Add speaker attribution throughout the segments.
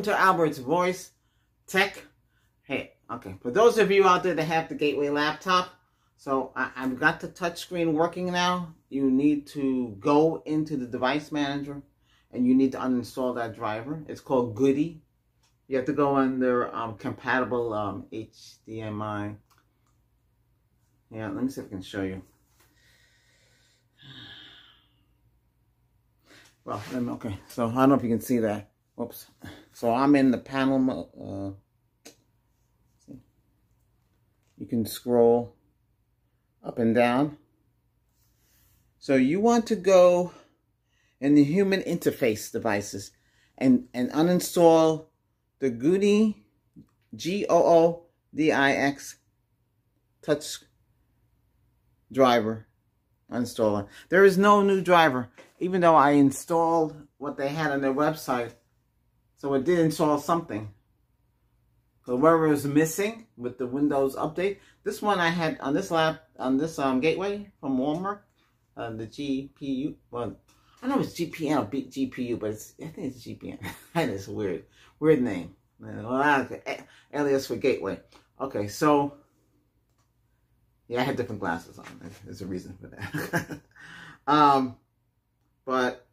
Speaker 1: welcome to Albert's Voice Tech. Hey, okay, for those of you out there that have the Gateway laptop, so I, have got the touchscreen working now. You need to go into the device manager and you need to uninstall that driver. It's called Goodix. You have to go under um, compatible um, HDMI. Yeah, let me see if I can show you. Well, okay, so I don't know if you can see that. Oops. So I'm in the panel. Uh, you can scroll up and down. So you want to go in the human interface devices and, and uninstall the Goodix G-O-O-D-I-X touch driver installer. There is no new driver, even though I installed what they had on their website so it did install something. So whatever was missing with the Windows update, this one I had on this lap on this um gateway from Walmart, uh, the GPU. Well, I know it's GPN or GPU, but I think it's GPN. that is weird, weird name. Well, alias for gateway. Okay, so yeah, I had different glasses on. There's a reason for that. um, but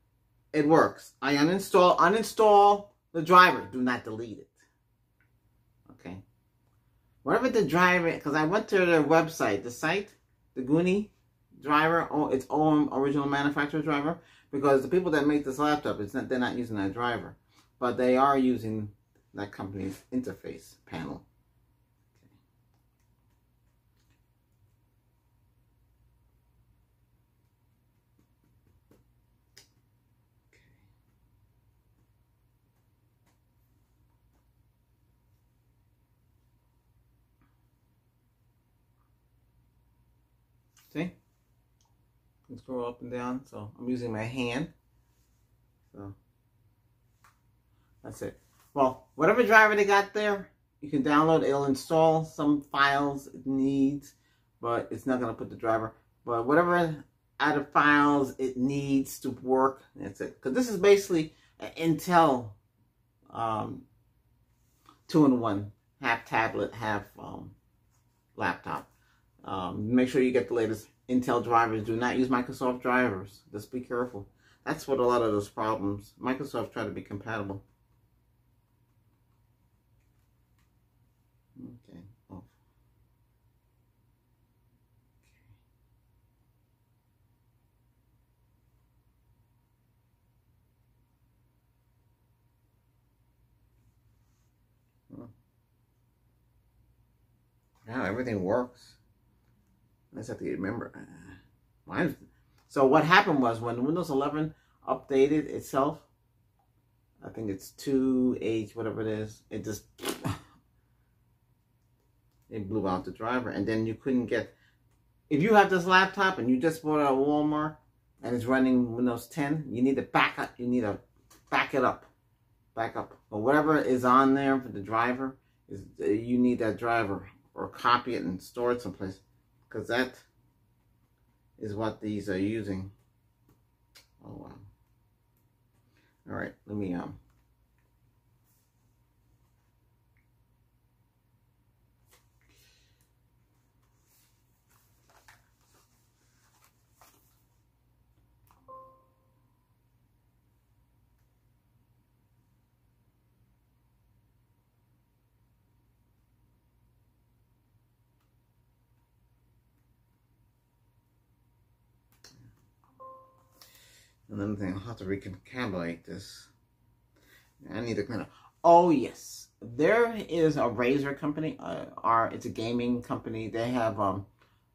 Speaker 1: it works. I uninstall, uninstall the driver. Do not delete it. Okay. Whatever the driver, because I went to their website, the site, the Goonie driver, oh, its own original manufacturer driver, because the people that make this laptop, it's not, they're not using that driver, but they are using that company's interface panel. See? can scroll up and down. So I'm using my hand. So that's it. Well, whatever driver they got there, you can download. It'll install some files it needs, but it's not going to put the driver. But whatever out of files it needs to work, that's it. Because this is basically an Intel um, two-in-one, half tablet, half um, laptop. Um, make sure you get the latest Intel drivers. Do not use Microsoft drivers. Just be careful. That's what a lot of those problems. Microsoft try to be compatible. Okay. Off. Okay. Now everything works. Just have to remember. Uh, Mine. So what happened was when Windows 11 updated itself, I think it's 2H, whatever it is, it just, it blew out the driver. And then you couldn't get, if you have this laptop and you just bought it at Walmart and it's running Windows 10, you need to back up, you need to back it up, back up. Or whatever is on there for the driver, is you need that driver or copy it and store it someplace because that is what these are using. Oh, wow. All right, let me, um, Another thing, I'll have to recalculate this. I need to kind of, oh yes, there is a Razer company, uh, our, it's a gaming company. They have um,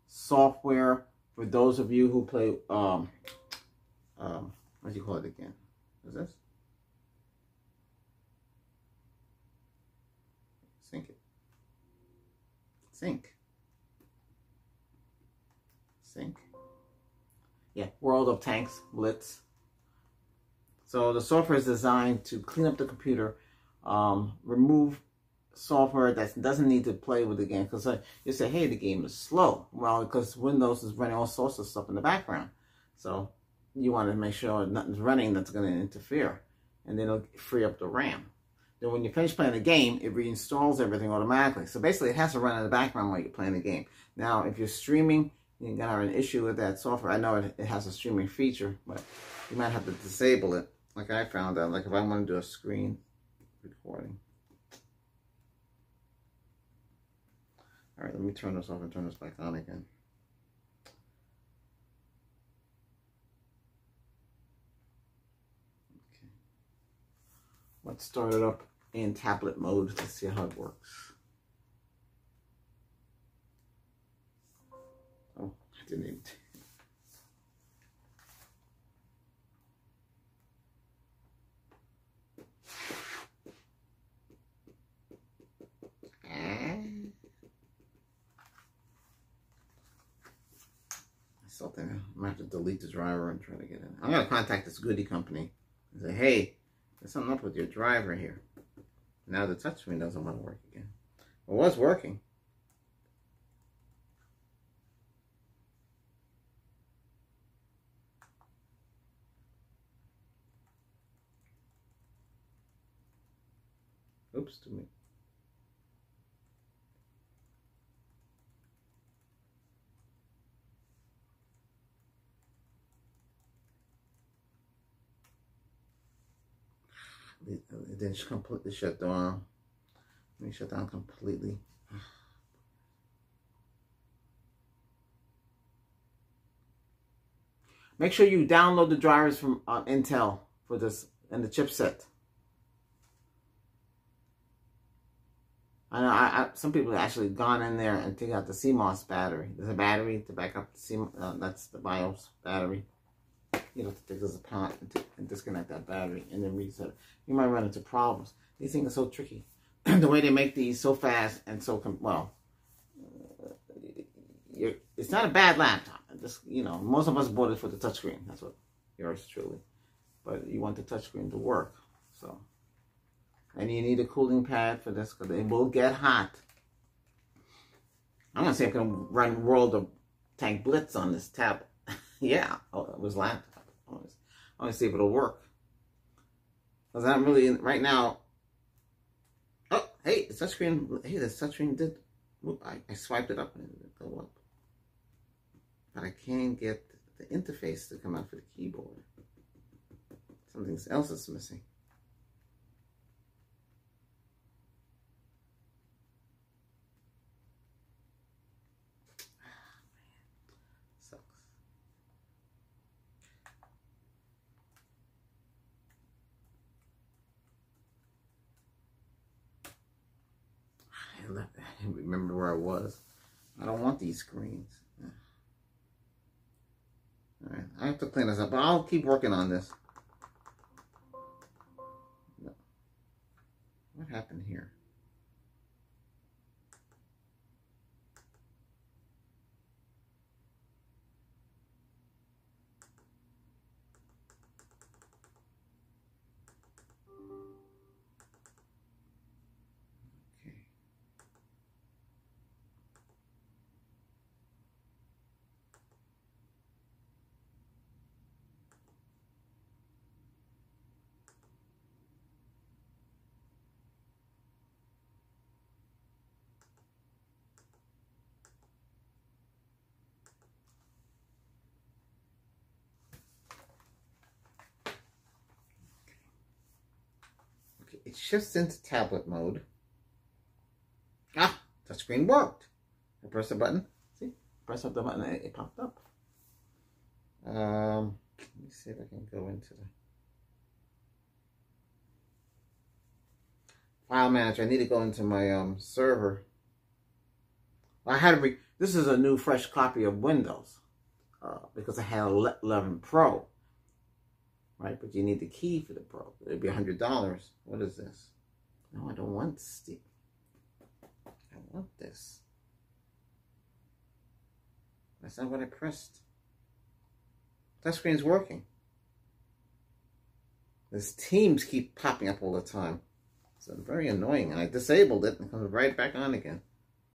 Speaker 1: software for those of you who play, um, um, what do you call it again? Is this? Sync it. Sync. Sync. Yeah, World of Tanks, Blitz. So the software is designed to clean up the computer, um, remove software that doesn't need to play with the game. Because uh, you say, hey, the game is slow. Well, because Windows is running all sorts of stuff in the background. So you want to make sure nothing's running that's going to interfere. And then it'll free up the RAM. then when you finish playing the game, it reinstalls everything automatically. So basically, it has to run in the background while you're playing the game. Now, if you're streaming, you're gonna have an issue with that software. I know it, it has a streaming feature, but you might have to disable it. Like I found out, like if I want to do a screen recording. All right, let me turn this off and turn this back on again. Okay. Let's start it up in tablet mode to see how it works. Oh, Something. I'm gonna have to delete the driver and try to get in. I'm gonna contact this Goodix company and say, hey, there's something up with your driver here. Now the touchscreen doesn't want to work again. It was working. Oops, to me. It, it didn't completely shut down. Let me shut down completely. Make sure you download the drivers from uh, Intel for this and the chipset. I know I, I, some people have actually gone in there and taken out the CMOS battery. There's a battery to back up the CMOS, uh, that's the BIOS battery you know, to take this apart and, and, disconnect that battery and then reset it. You might run into problems. These things are so tricky. the way they make these so fast and so, well, uh, it's not a bad laptop. Just, you know, most of us bought it for the touchscreen. That's what yours truly. But you want the touchscreen to work. So, and you need a cooling pad for this because it will get hot. I'm to see if I can run World of Tank Blitz on this tablet. yeah, oh, it was laptop. I want to see if it'll work. Because I'm really, right now, oh, hey, the touchscreen, hey, the touchscreen did, I, I swiped it up and it didn't go up. But I can't get the interface to come out for the keyboard. Something else is missing. I didn't remember where I was. I don't want these screens. All right, I have to clean this up, but I'll keep working on this. What happened here? It shifts into tablet mode. Ah, touchscreen worked. I press the button. See, press up the button it popped up. Um, let me see if I can go into the file manager. I need to go into my um server. I had to this is a new fresh copy of Windows uh, because I had 11 Pro right? But you need the key for the Pro. It'd be a hundred dollars. What is this? No, I don't want Steve. I want this. That's not what I pressed. That screen's working. These teams keep popping up all the time. So very annoying. And I disabled it and it comes right back on again.